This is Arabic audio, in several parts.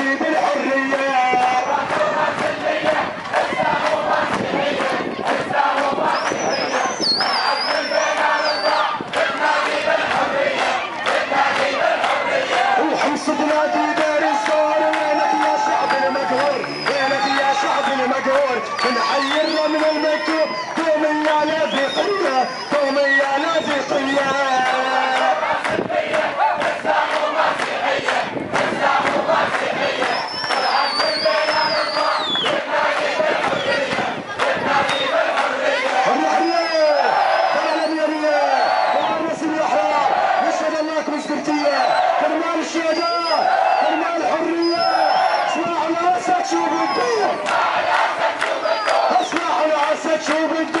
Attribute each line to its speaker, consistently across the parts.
Speaker 1: نفسي الحريه عساك شو بنطير اسمعوا عساك شو بنطير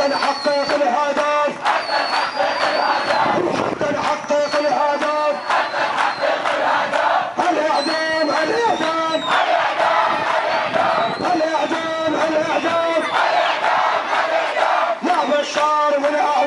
Speaker 1: حتى نحقق الهدف. حتى نحقق الهدف. الإعدام الإعدام. الإعدام الإعدام. لا بشار ولا